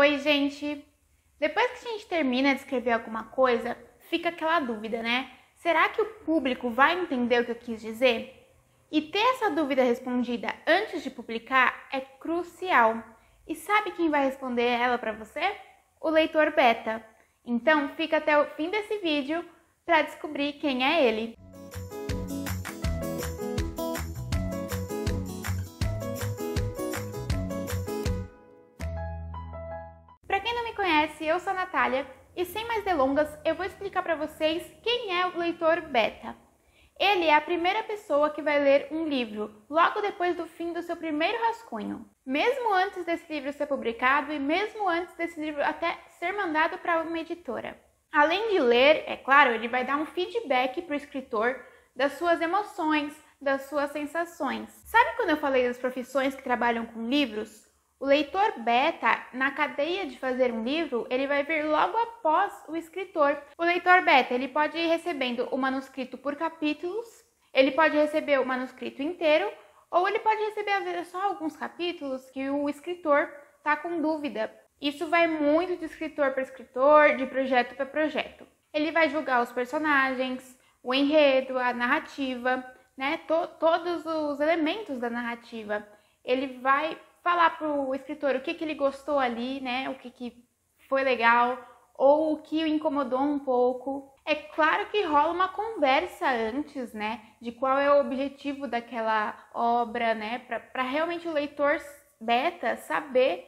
Oi, gente! Depois que a gente termina de escrever alguma coisa, fica aquela dúvida, né? Será que o público vai entender o que eu quis dizer? E ter essa dúvida respondida antes de publicar é crucial. E sabe quem vai responder ela para você? O leitor beta. Então, fica até o fim desse vídeo para descobrir quem é ele. Eu sou a Natália e sem mais delongas eu vou explicar para vocês quem é o leitor beta. Ele é a primeira pessoa que vai ler um livro logo depois do fim do seu primeiro rascunho, mesmo antes desse livro ser publicado e mesmo antes desse livro até ser mandado para uma editora. Além de ler, é claro, ele vai dar um feedback para o escritor das suas emoções, das suas sensações. Sabe quando eu falei das profissões que trabalham com livros? O leitor beta, na cadeia de fazer um livro, ele vai vir logo após o escritor. O leitor beta, ele pode ir recebendo o manuscrito por capítulos, ele pode receber o manuscrito inteiro, ou ele pode receber só alguns capítulos que o escritor está com dúvida. Isso vai muito de escritor para escritor, de projeto para projeto. Ele vai julgar os personagens, o enredo, a narrativa, né? To todos os elementos da narrativa. Ele vai falar para o escritor o que, que ele gostou ali, né? O que, que foi legal, ou o que o incomodou um pouco. É claro que rola uma conversa antes, né? De qual é o objetivo daquela obra, né? Para realmente o leitor beta saber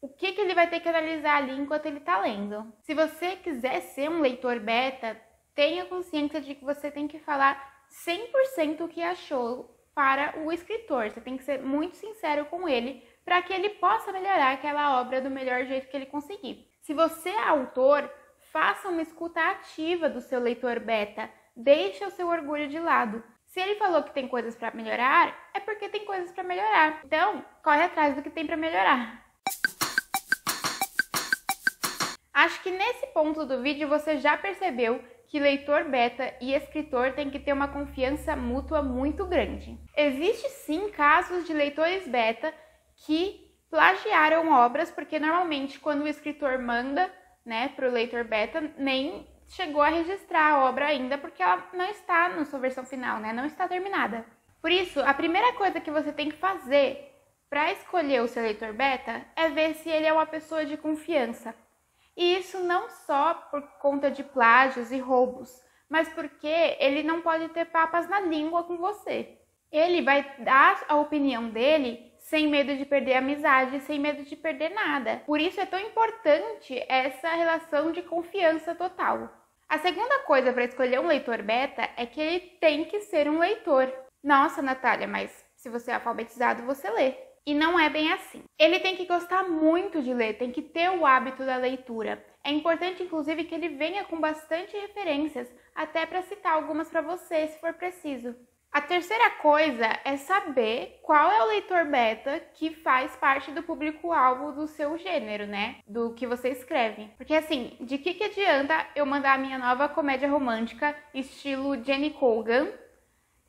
o que, que ele vai ter que analisar ali enquanto ele está lendo. Se você quiser ser um leitor beta, tenha consciência de que você tem que falar 100% o que achou para o escritor. Você tem que ser muito sincero com ele para que ele possa melhorar aquela obra do melhor jeito que ele conseguir. Se você é autor, faça uma escuta ativa do seu leitor beta. Deixe o seu orgulho de lado. Se ele falou que tem coisas para melhorar, é porque tem coisas para melhorar. Então, corre atrás do que tem para melhorar. Acho que nesse ponto do vídeo você já percebeu que leitor beta e escritor têm que ter uma confiança mútua muito grande. Existe sim casos de leitores beta que plagiaram obras, porque normalmente quando o escritor manda né, para o leitor beta, nem chegou a registrar a obra ainda, porque ela não está na sua versão final, né? não está terminada. Por isso, a primeira coisa que você tem que fazer para escolher o seu leitor beta é ver se ele é uma pessoa de confiança. E isso não só por conta de plágios e roubos, mas porque ele não pode ter papas na língua com você. Ele vai dar a opinião dele sem medo de perder amizade, sem medo de perder nada. Por isso é tão importante essa relação de confiança total. A segunda coisa para escolher um leitor beta é que ele tem que ser um leitor. Nossa, Natália, mas se você é alfabetizado, você lê. E não é bem assim. Ele tem que gostar muito de ler, tem que ter o hábito da leitura. É importante, inclusive, que ele venha com bastante referências, até para citar algumas para você, se for preciso. A terceira coisa é saber qual é o leitor beta que faz parte do público-alvo do seu gênero, né? Do que você escreve. Porque assim, de que, que adianta eu mandar a minha nova comédia romântica, estilo Jenny Colgan,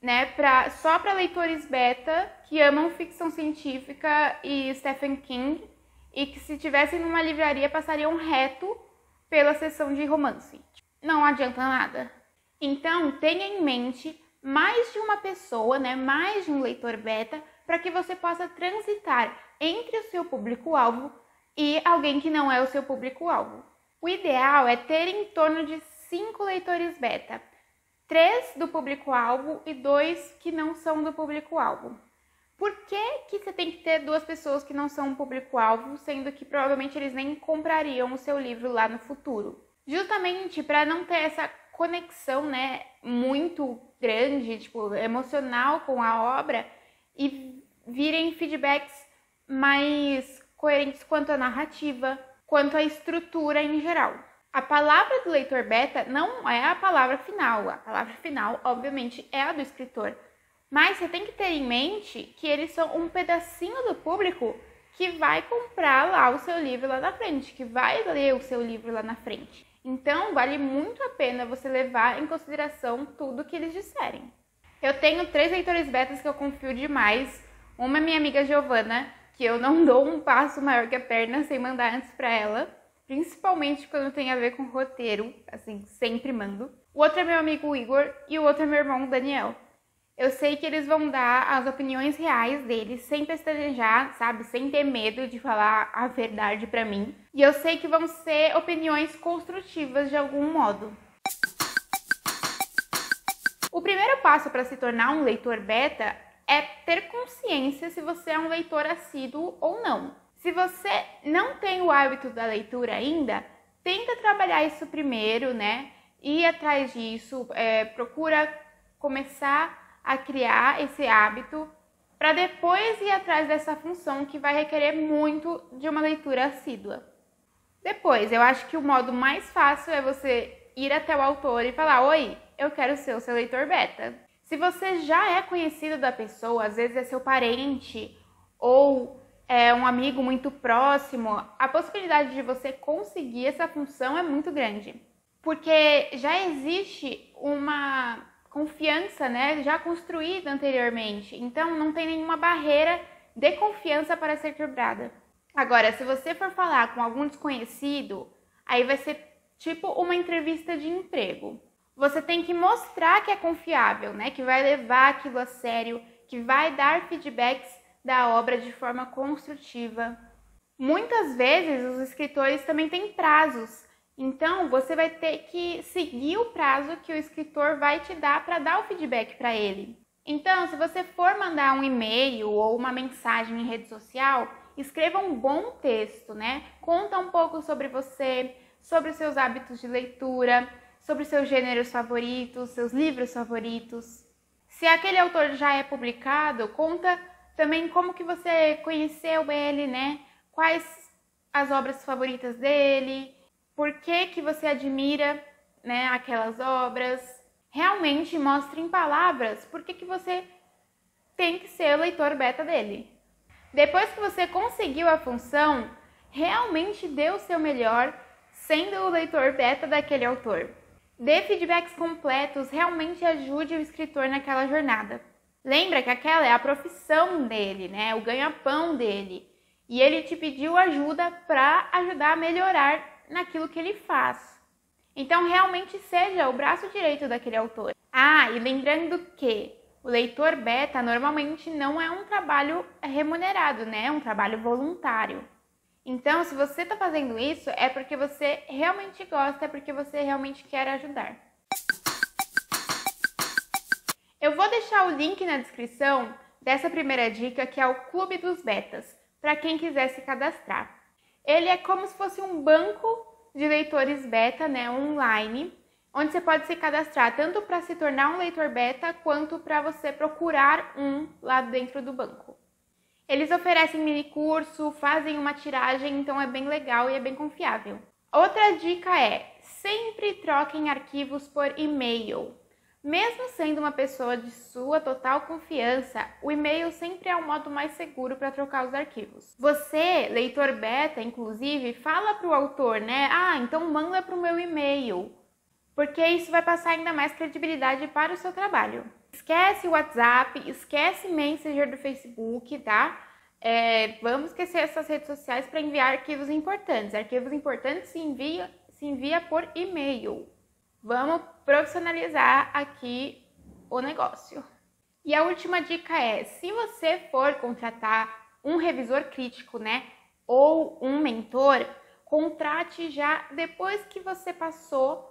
né, pra, só para leitores beta que amam ficção científica e Stephen King e que se tivessem numa livraria passariam reto pela seção de romance. Não adianta nada. Então, tenha em mente mais de uma pessoa, né, mais de um leitor beta, para que você possa transitar entre o seu público-alvo e alguém que não é o seu público-alvo. O ideal é ter em torno de cinco leitores beta, três do público-alvo e dois que não são do público-alvo. Por que, que você tem que ter duas pessoas que não são público-alvo, sendo que provavelmente eles nem comprariam o seu livro lá no futuro? Justamente para não ter essa conexão, né, muito grande, tipo, emocional com a obra e virem feedbacks mais coerentes quanto à narrativa, quanto à estrutura em geral. A palavra do leitor beta não é a palavra final. A palavra final, obviamente, é a do escritor. Mas você tem que ter em mente que eles são um pedacinho do público que vai comprar lá o seu livro lá na frente, que vai ler o seu livro lá na frente. Então, vale muito a pena você levar em consideração tudo que eles disserem. Eu tenho três leitores betas que eu confio demais. Uma é minha amiga Giovana, que eu não dou um passo maior que a perna sem mandar antes para ela, principalmente quando tem a ver com roteiro, assim, sempre mando. O outro é meu amigo Igor e o outro é meu irmão Daniel. Eu sei que eles vão dar as opiniões reais deles, sem pestanejar, sabe? Sem ter medo de falar a verdade para mim. E eu sei que vão ser opiniões construtivas de algum modo. O primeiro passo para se tornar um leitor beta é ter consciência se você é um leitor assíduo ou não. Se você não tem o hábito da leitura ainda, tenta trabalhar isso primeiro, né? Ir atrás disso, é, procura começar a criar esse hábito para depois ir atrás dessa função que vai requerer muito de uma leitura assídua. Depois, eu acho que o modo mais fácil é você ir até o autor e falar: Oi, eu quero ser o seu leitor beta. Se você já é conhecido da pessoa, às vezes é seu parente ou é um amigo muito próximo, a possibilidade de você conseguir essa função é muito grande. Porque já existe uma confiança, né, já construída anteriormente. Então não tem nenhuma barreira de confiança para ser quebrada. Agora, se você for falar com algum desconhecido, aí vai ser tipo uma entrevista de emprego você tem que mostrar que é confiável, né? Que vai levar aquilo a sério, que vai dar feedbacks da obra de forma construtiva. Muitas vezes os escritores também têm prazos, então você vai ter que seguir o prazo que o escritor vai te dar para dar o feedback para ele. Então, se você for mandar um e-mail ou uma mensagem em rede social, escreva um bom texto, né? Conta um pouco sobre você, sobre os seus hábitos de leitura, sobre seus gêneros favoritos, seus livros favoritos. Se aquele autor já é publicado, conta também como que você conheceu ele, né? Quais as obras favoritas dele, por que que você admira, né, aquelas obras. Realmente mostre em palavras por que que você tem que ser o leitor beta dele. Depois que você conseguiu a função, realmente dê o seu melhor sendo o leitor beta daquele autor. Dê feedbacks completos, realmente ajude o escritor naquela jornada. Lembra que aquela é a profissão dele, né? O ganha-pão dele. E ele te pediu ajuda para ajudar a melhorar naquilo que ele faz. Então, realmente seja o braço direito daquele autor. Ah, e lembrando que o leitor beta normalmente não é um trabalho remunerado, né? É um trabalho voluntário. Então, se você está fazendo isso, é porque você realmente gosta, é porque você realmente quer ajudar. Eu vou deixar o link na descrição dessa primeira dica, que é o Clube dos Betas, para quem quiser se cadastrar. Ele é como se fosse um banco de leitores beta, né, online, onde você pode se cadastrar tanto para se tornar um leitor beta quanto para você procurar um lá dentro do banco. Eles oferecem mini curso, fazem uma tiragem, então é bem legal e é bem confiável. Outra dica é: sempre troquem arquivos por e-mail. Mesmo sendo uma pessoa de sua total confiança, o e-mail sempre é o modo mais seguro para trocar os arquivos. Você, leitor beta, inclusive, fala para o autor, né? Ah, então manda para o meu e-mail, porque isso vai passar ainda mais credibilidade para o seu trabalho. Esquece o WhatsApp, esquece Messenger do Facebook, tá? É, vamos esquecer essas redes sociais para enviar arquivos importantes. Arquivos importantes se envia, se envia por e-mail. Vamos profissionalizar aqui o negócio. E a última dica é: se você for contratar um revisor crítico, né, ou um mentor, contrate já depois que você passou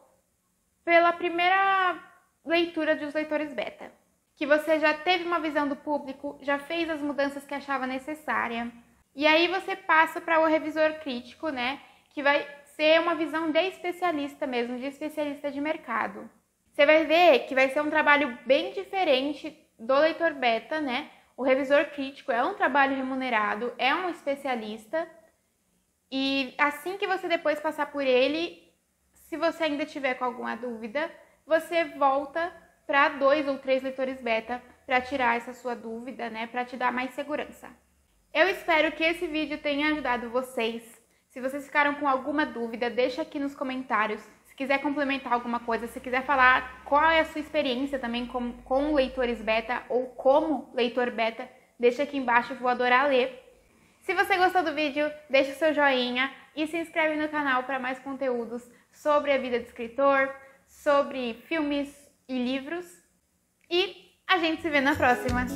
pela primeira leitura dos leitores beta. Que você já teve uma visão do público, já fez as mudanças que achava necessária. E aí você passa para o revisor crítico, né? Que vai ser uma visão de especialista mesmo, de especialista de mercado. Você vai ver que vai ser um trabalho bem diferente do leitor beta, né? O revisor crítico é um trabalho remunerado, é um especialista. E assim que você depois passar por ele, se você ainda tiver com alguma dúvida, você volta para dois ou três leitores beta para tirar essa sua dúvida, né, para te dar mais segurança. Eu espero que esse vídeo tenha ajudado vocês. Se vocês ficaram com alguma dúvida, deixa aqui nos comentários. Se quiser complementar alguma coisa, se quiser falar qual é a sua experiência também com, com leitores beta ou como leitor beta, deixa aqui embaixo, vou adorar ler. Se você gostou do vídeo, deixa o seu joinha e se inscreve no canal para mais conteúdos sobre a vida de escritor, sobre filmes e livros. E a gente se vê na próxima!